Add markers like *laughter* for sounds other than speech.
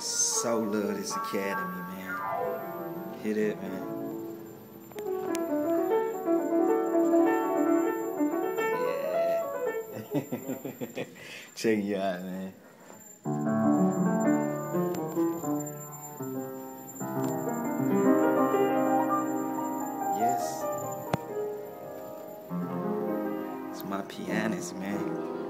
so love this academy, man. Hit it, man. Yeah. *laughs* Check you out, man. Yes. It's my pianist, man.